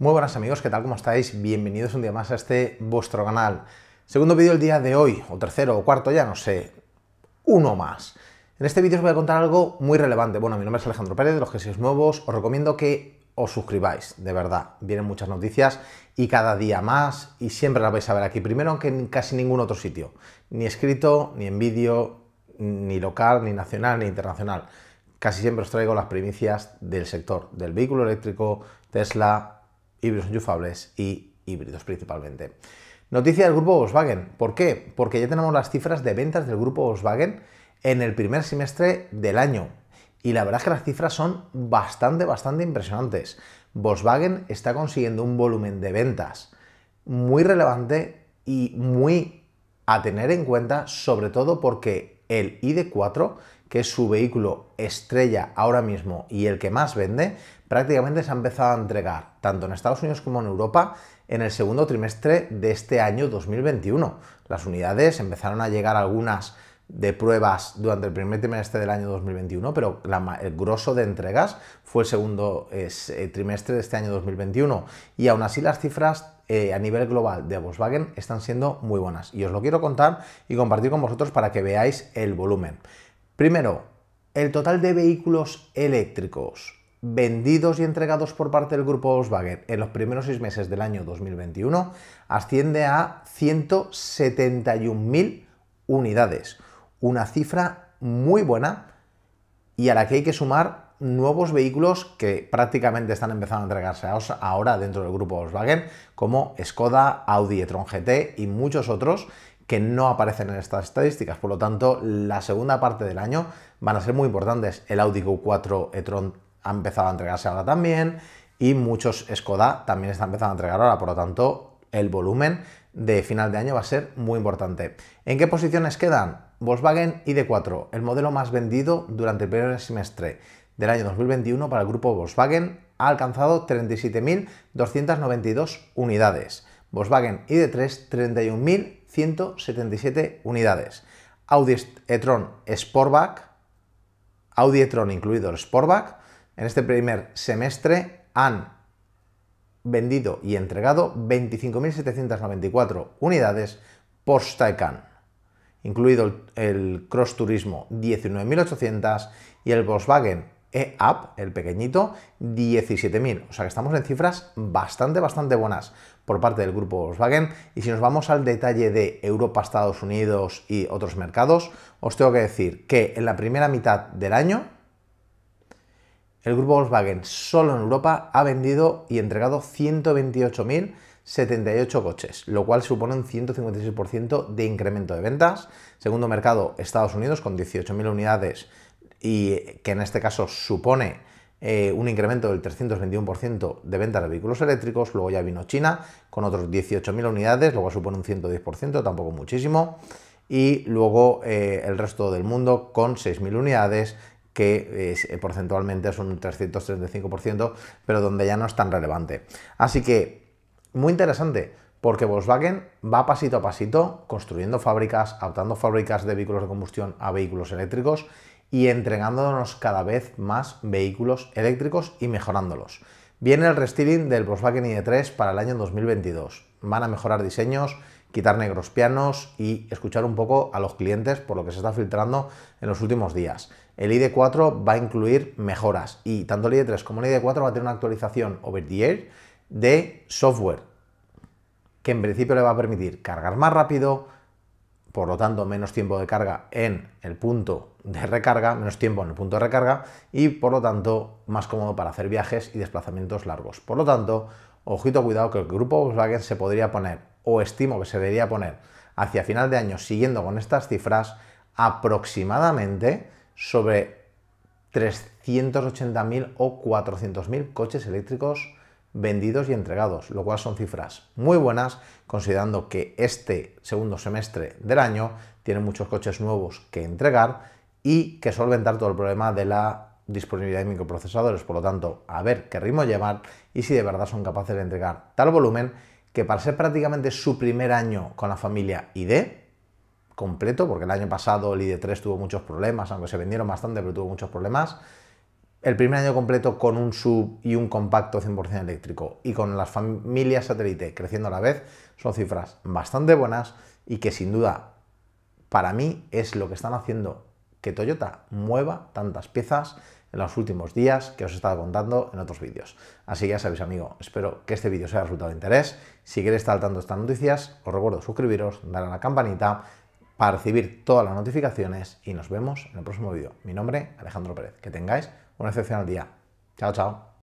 Muy buenas amigos, ¿qué tal? ¿Cómo estáis? Bienvenidos un día más a este vuestro canal. Segundo vídeo del día de hoy, o tercero o cuarto, ya no sé, uno más. En este vídeo os voy a contar algo muy relevante. Bueno, mi nombre es Alejandro Pérez, de los que sois nuevos, os recomiendo que os suscribáis, de verdad. Vienen muchas noticias y cada día más y siempre las vais a ver aquí primero, aunque en casi ningún otro sitio. Ni escrito, ni en vídeo, ni local, ni nacional, ni internacional. Casi siempre os traigo las primicias del sector del vehículo eléctrico, Tesla, híbridos enchufables y híbridos principalmente. Noticia del grupo Volkswagen. ¿Por qué? Porque ya tenemos las cifras de ventas del grupo Volkswagen en el primer semestre del año. Y la verdad es que las cifras son bastante, bastante impresionantes. Volkswagen está consiguiendo un volumen de ventas muy relevante y muy a tener en cuenta, sobre todo porque el ID4, que es su vehículo estrella ahora mismo y el que más vende, prácticamente se ha empezado a entregar, tanto en Estados Unidos como en Europa, en el segundo trimestre de este año 2021. Las unidades empezaron a llegar algunas de pruebas durante el primer trimestre del año 2021, pero el grosso de entregas fue el segundo eh, trimestre de este año 2021. Y aún así las cifras eh, a nivel global de Volkswagen están siendo muy buenas. Y os lo quiero contar y compartir con vosotros para que veáis el volumen. Primero, el total de vehículos eléctricos vendidos y entregados por parte del grupo Volkswagen en los primeros seis meses del año 2021 asciende a 171.000 unidades. Una cifra muy buena y a la que hay que sumar nuevos vehículos que prácticamente están empezando a entregarse ahora dentro del grupo Volkswagen, como Skoda, Audi e-tron GT y muchos otros que no aparecen en estas estadísticas. Por lo tanto, la segunda parte del año van a ser muy importantes. El Audi Q4 e-tron ha empezado a entregarse ahora también y muchos Skoda también están empezando a entregar ahora, por lo tanto el volumen de final de año va a ser muy importante. ¿En qué posiciones quedan? Volkswagen ID4, el modelo más vendido durante el primer semestre del año 2021 para el grupo Volkswagen, ha alcanzado 37.292 unidades. Volkswagen ID3, 31.177 unidades. Audi e-tron Sportback, Audi e-tron incluido el Sportback, en este primer semestre han vendido y entregado 25.794 unidades Porsche Taycan, incluido el Cross Turismo 19.800 y el Volkswagen E-Up, el pequeñito, 17.000. O sea que estamos en cifras bastante, bastante buenas por parte del grupo Volkswagen. Y si nos vamos al detalle de Europa, Estados Unidos y otros mercados, os tengo que decir que en la primera mitad del año el grupo Volkswagen solo en Europa ha vendido y entregado 128.078 coches, lo cual supone un 156% de incremento de ventas. Segundo mercado, Estados Unidos, con 18.000 unidades y que en este caso supone eh, un incremento del 321% de ventas de vehículos eléctricos. Luego ya vino China con otros 18.000 unidades, luego supone un 110%, tampoco muchísimo. Y luego eh, el resto del mundo con 6.000 unidades, que eh, porcentualmente es un 335%, pero donde ya no es tan relevante. Así que, muy interesante, porque Volkswagen va pasito a pasito construyendo fábricas, adaptando fábricas de vehículos de combustión a vehículos eléctricos y entregándonos cada vez más vehículos eléctricos y mejorándolos. Viene el restyling del Volkswagen ID3 para el año 2022. Van a mejorar diseños, quitar negros pianos y escuchar un poco a los clientes por lo que se está filtrando en los últimos días. El ID4 va a incluir mejoras y tanto el ID3 como el ID4 va a tener una actualización over the air de software que en principio le va a permitir cargar más rápido, por lo tanto menos tiempo de carga en el punto de recarga, menos tiempo en el punto de recarga y por lo tanto más cómodo para hacer viajes y desplazamientos largos. Por lo tanto, ojito cuidado que el grupo Volkswagen se podría poner o estimo que se debería poner hacia final de año, siguiendo con estas cifras, aproximadamente sobre 380.000 o 400.000 coches eléctricos vendidos y entregados, lo cual son cifras muy buenas considerando que este segundo semestre del año tiene muchos coches nuevos que entregar y que solventar todo el problema de la disponibilidad de microprocesadores, por lo tanto, a ver qué ritmo llevar y si de verdad son capaces de entregar tal volumen que para ser prácticamente su primer año con la familia ID, completo, porque el año pasado el ID3 tuvo muchos problemas, aunque se vendieron bastante, pero tuvo muchos problemas, el primer año completo con un sub y un compacto 100% eléctrico y con las familias satélite creciendo a la vez, son cifras bastante buenas y que sin duda para mí es lo que están haciendo que Toyota mueva tantas piezas en los últimos días que os he estado contando en otros vídeos. Así que ya sabéis, amigo, espero que este vídeo sea resultado de interés. Si queréis estar al tanto de estas noticias, os recuerdo suscribiros, dar a la campanita para recibir todas las notificaciones y nos vemos en el próximo vídeo. Mi nombre, Alejandro Pérez. Que tengáis un excepcional día. Chao, chao.